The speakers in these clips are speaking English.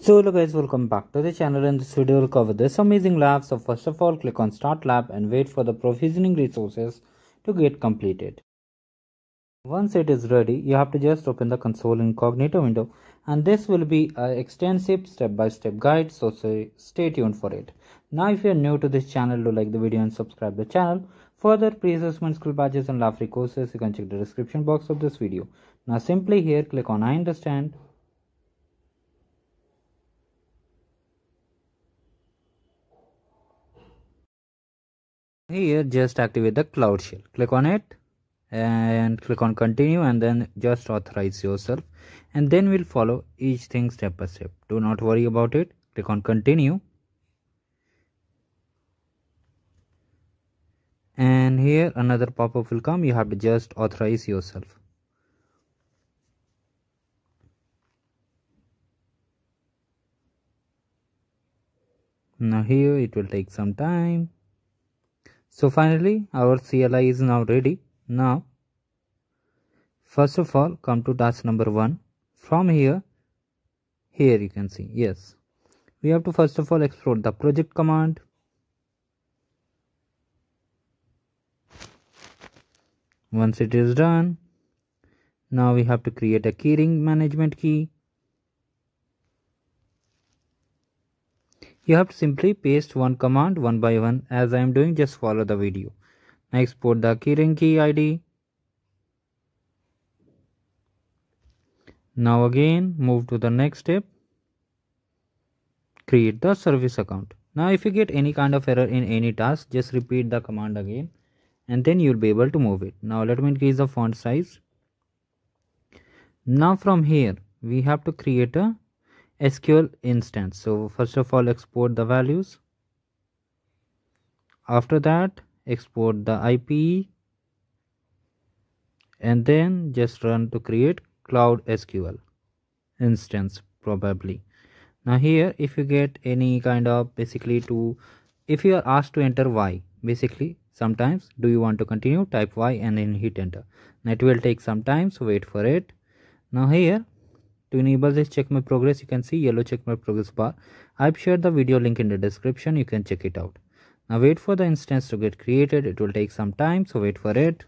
So hello guys welcome back to the channel in this video we'll cover this amazing lab so first of all click on start lab and wait for the provisioning resources to get completed. Once it is ready you have to just open the console incognito window and this will be an extensive step-by-step -step guide so stay tuned for it. Now if you are new to this channel do like the video and subscribe the channel. Further pre-assessment skill badges and lab free courses you can check the description box of this video. Now simply here click on I understand here just activate the cloud shell. Click on it and click on continue and then just authorize yourself. And then we'll follow each thing step by step. Do not worry about it. Click on continue. And here another pop-up will come. You have to just authorize yourself. Now here it will take some time so finally our CLI is now ready. Now first of all come to task number 1. From here, here you can see yes. We have to first of all export the project command. Once it is done, now we have to create a keyring management key You have to simply paste one command one by one as I am doing just follow the video. Now export the keyring key ID. Now again move to the next step. Create the service account. Now if you get any kind of error in any task just repeat the command again and then you'll be able to move it. Now let me increase the font size. Now from here we have to create a SQL instance. So first of all export the values. After that export the IP and then just run to create cloud SQL instance probably. Now here if you get any kind of basically to if you are asked to enter Y basically sometimes do you want to continue type Y and then hit enter. It will take some time so wait for it. Now here to enable this check my progress, you can see yellow check my progress bar. I've shared the video link in the description. You can check it out. Now wait for the instance to get created. It will take some time. So wait for it.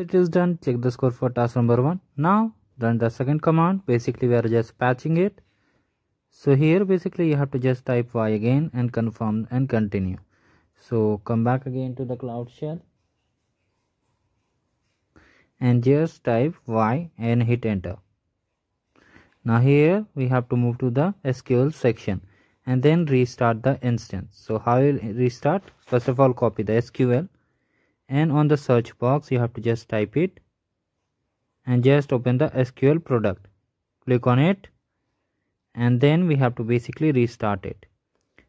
It is done. Check the score for task number one. Now run the second command. Basically we are just patching it. So here basically you have to just type y again and confirm and continue. So come back again to the cloud shell. And just type y and hit enter. Now here we have to move to the sql section and then restart the instance. So how will restart? First of all copy the sql and on the search box you have to just type it and just open the sql product. Click on it and then we have to basically restart it.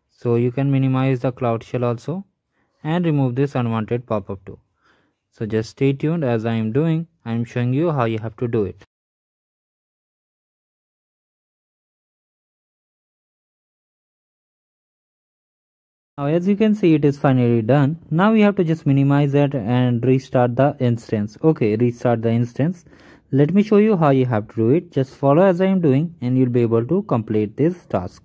So you can minimize the cloud shell also and remove this unwanted pop-up too. So just stay tuned. As i am doing i am showing you how you have to do it now as you can see it is finally done now we have to just minimize it and restart the instance okay restart the instance let me show you how you have to do it. Just follow as I am doing and you'll be able to complete this task.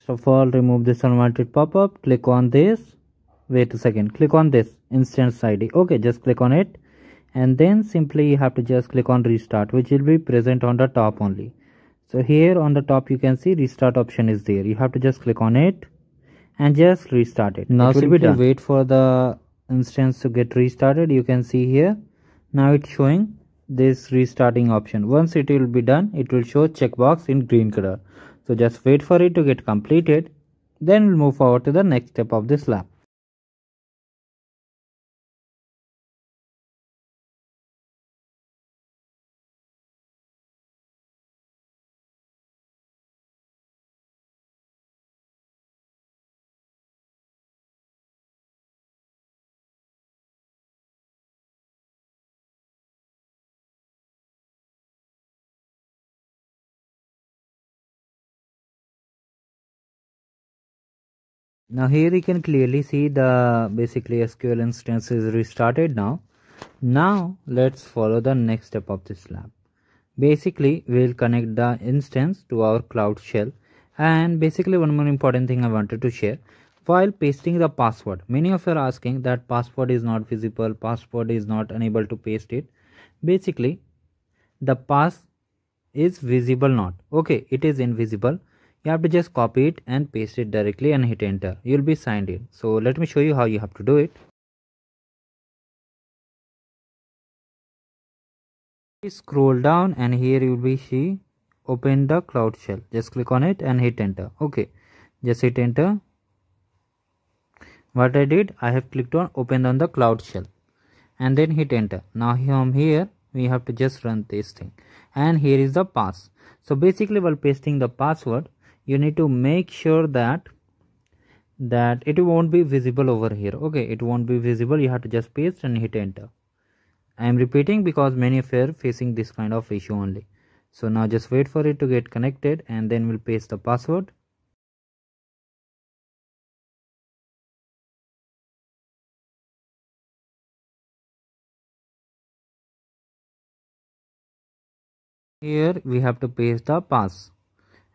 First of all, remove this unwanted pop-up. Click on this. Wait a second. Click on this instance ID. Okay, just click on it. And then simply you have to just click on restart which will be present on the top only. So here on the top you can see restart option is there. You have to just click on it and just restart it. Now it simply wait for the instance to get restarted. You can see here. Now it's showing this restarting option. Once it will be done it will show checkbox in green color. So just wait for it to get completed then we'll move forward to the next step of this lab now here you can clearly see the basically sql instance is restarted now. Now let's follow the next step of this lab. Basically we'll connect the instance to our cloud shell. And basically one more important thing i wanted to share. While pasting the password many of you are asking that password is not visible password is not unable to paste it. Basically the pass is visible not. Okay it is invisible you have to just copy it and paste it directly and hit enter. You'll be signed in. So let me show you how you have to do it. Scroll down and here you will be see open the cloud shell. Just click on it and hit enter. Okay. Just hit enter. What i did i have clicked on open on the cloud shell and then hit enter. Now from here we have to just run this thing. And here is the pass. So basically while pasting the password you need to make sure that that it won't be visible over here. Okay it won't be visible. You have to just paste and hit enter. I am repeating because many of you are facing this kind of issue only. So now just wait for it to get connected and then we'll paste the password. Here we have to paste the pass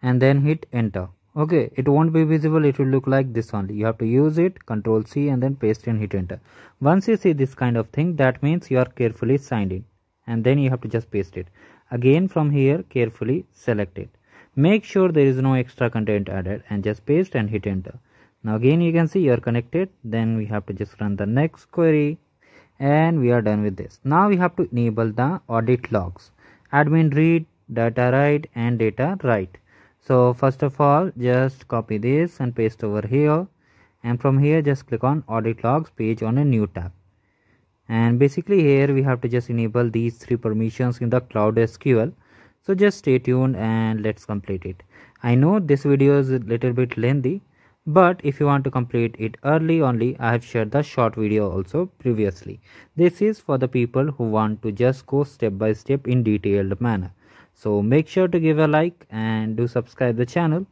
and then hit enter. Okay it won't be visible. It will look like this only. You have to use it control c and then paste and hit enter. Once you see this kind of thing that means you are carefully signed in and then you have to just paste it. Again from here carefully select it. Make sure there is no extra content added and just paste and hit enter. Now again you can see you are connected. Then we have to just run the next query and we are done with this. Now we have to enable the audit logs. Admin read data write and data write so first of all just copy this and paste over here. And from here just click on audit logs page on a new tab. And basically here we have to just enable these three permissions in the cloud sql so just stay tuned and let's complete it. I know this video is a little bit lengthy but if you want to complete it early only i have shared the short video also previously. This is for the people who want to just go step by step in detailed manner so make sure to give a like and do subscribe the channel.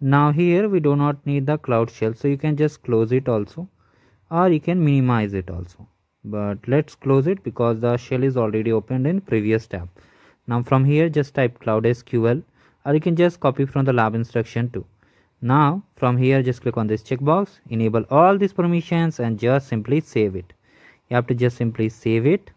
Now here we do not need the cloud shell so you can just close it also or you can minimize it also. But let's close it because the shell is already opened in previous tab. Now from here just type cloud sql or you can just copy from the lab instruction too. Now from here just click on this checkbox enable all these permissions and just simply save it. You have to just simply save it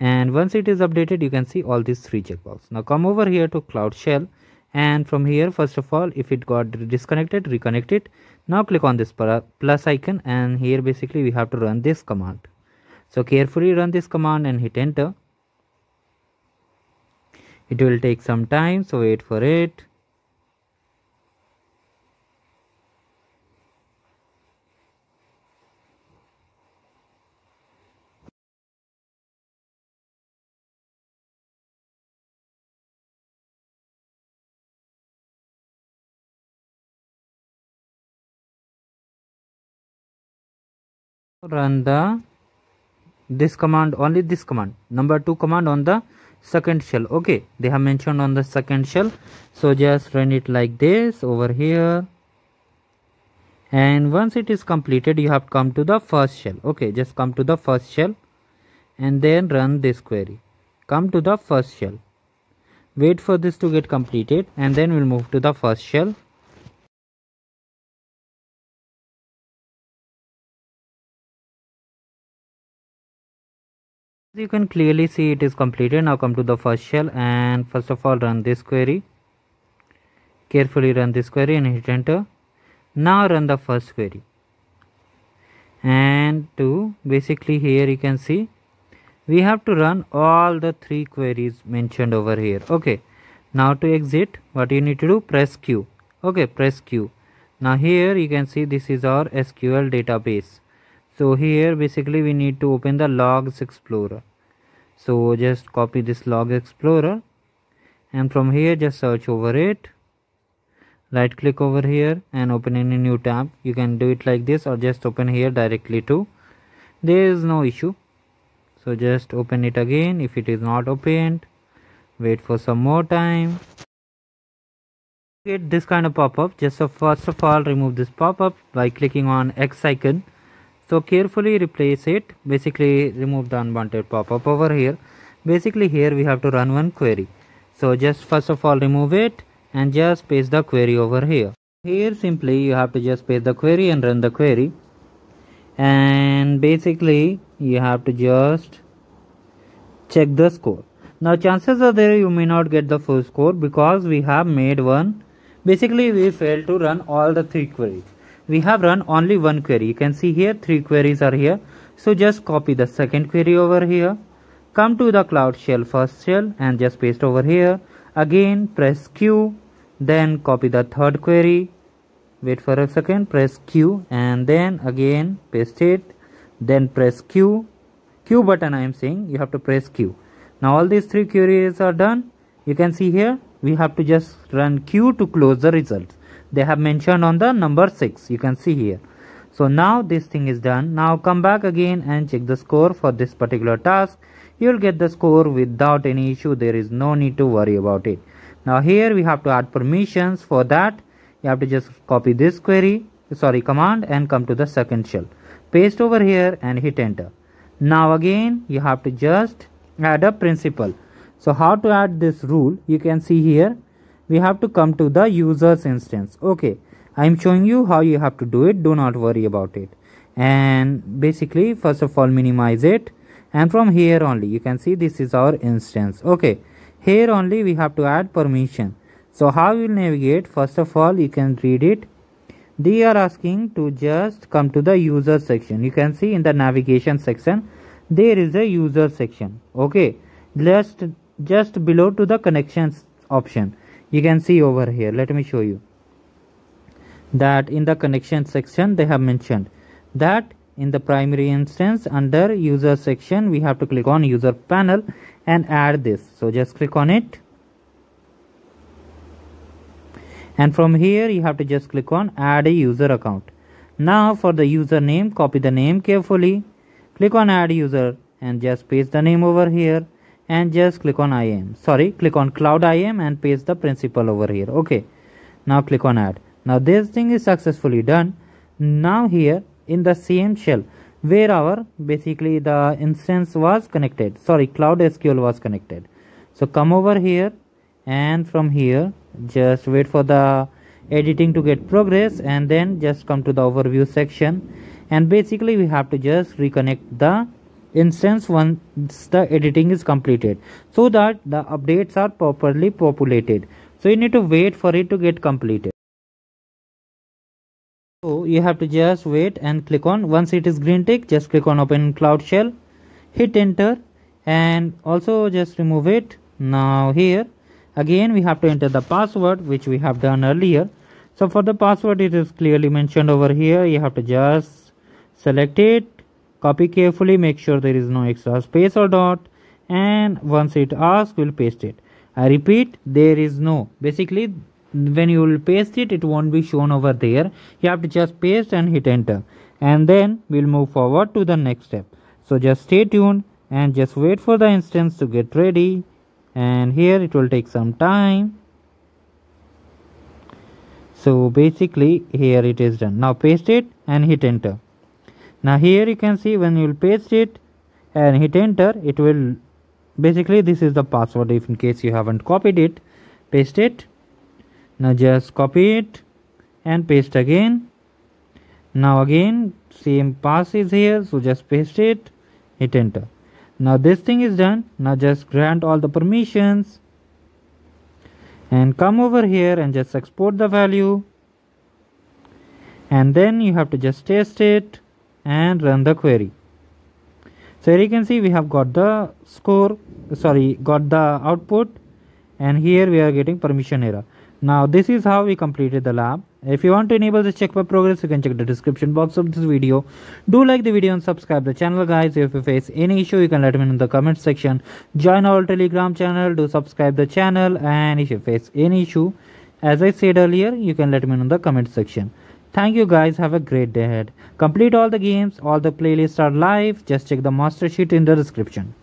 and once it is updated you can see all these three checkboxes. Now come over here to cloud shell. And from here first of all if it got disconnected reconnect it. Now click on this plus icon. And here basically we have to run this command. So carefully run this command and hit enter. It will take some time. So wait for it run the this command only this command. Number two command on the second shell. Okay they have mentioned on the second shell. So just run it like this over here. And once it is completed you have to come to the first shell. Okay just come to the first shell and then run this query. Come to the first shell. Wait for this to get completed and then we'll move to the first shell you can clearly see it is completed. Now come to the first shell and first of all run this query. Carefully run this query and hit enter. Now run the first query. And to basically here you can see we have to run all the three queries mentioned over here. Okay. Now to exit what you need to do press q. Okay press q. Now here you can see this is our sql database so here basically we need to open the logs explorer. So just copy this log explorer and from here just search over it. Right click over here and open in a new tab. You can do it like this or just open here directly too there is no issue. So just open it again. If it is not opened wait for some more time. Get this kind of pop-up. Just so first of all remove this pop-up by clicking on x icon so carefully replace it. Basically remove the unwanted pop-up over here. Basically here we have to run one query. So just first of all remove it and just paste the query over here. Here simply you have to just paste the query and run the query. And basically you have to just check the score. Now chances are there you may not get the full score because we have made one. Basically we failed to run all the three queries we have run only one query. You can see here three queries are here. So just copy the second query over here. Come to the cloud shell first shell and just paste over here. Again press q then copy the third query. Wait for a second press q and then again paste it. Then press q. Q button i am saying you have to press q. Now all these three queries are done. You can see here we have to just run q to close the results they have mentioned on the number 6 you can see here. So now this thing is done. Now come back again and check the score for this particular task. You will get the score without any issue. There is no need to worry about it. Now here we have to add permissions for that. You have to just copy this query sorry command and come to the second shell. Paste over here and hit enter. Now again you have to just add a principal. So how to add this rule? You can see here we have to come to the users instance. Okay i'm showing you how you have to do it. Do not worry about it. And basically first of all minimize it. And from here only you can see this is our instance. Okay here only we have to add permission. So how you navigate? First of all you can read it. They are asking to just come to the user section. You can see in the navigation section there is a user section. Okay just just below to the connections option you can see over here. Let me show you. That in the connection section they have mentioned. That in the primary instance under user section we have to click on user panel and add this. So just click on it. And from here you have to just click on add a user account. Now for the username copy the name carefully. Click on add user and just paste the name over here and just click on IAM. Sorry, click on Cloud IAM and paste the principal over here. Okay. Now click on add. Now this thing is successfully done. Now here in the same shell where our basically the instance was connected. Sorry, Cloud SQL was connected. So come over here and from here just wait for the editing to get progress and then just come to the overview section and basically we have to just reconnect the instance once the editing is completed so that the updates are properly populated. So you need to wait for it to get completed. So you have to just wait and click on once it is green tick just click on open cloud shell hit enter and also just remove it. Now here again we have to enter the password which we have done earlier. So for the password it is clearly mentioned over here. You have to just select it copy carefully make sure there is no extra space or dot. And once it asks we'll paste it. I repeat there is no. Basically when you will paste it it won't be shown over there. You have to just paste and hit enter. And then we'll move forward to the next step. So just stay tuned and just wait for the instance to get ready. And here it will take some time. So basically here it is done. Now paste it and hit enter now here you can see when you will paste it and hit enter it will basically this is the password if in case you haven't copied it. Paste it. Now just copy it and paste again. Now again same pass is here so just paste it hit enter. Now this thing is done. Now just grant all the permissions and come over here and just export the value. And then you have to just test it and run the query. So here you can see we have got the score sorry got the output and here we are getting permission error. Now this is how we completed the lab. If you want to enable the check my progress you can check the description box of this video. Do like the video and subscribe the channel guys. If you face any issue you can let me know in the comment section. Join our telegram channel do subscribe the channel and if you face any issue as i said earlier you can let me know in the comment section Thank you guys. Have a great day ahead. Complete all the games. All the playlists are live. Just check the master sheet in the description.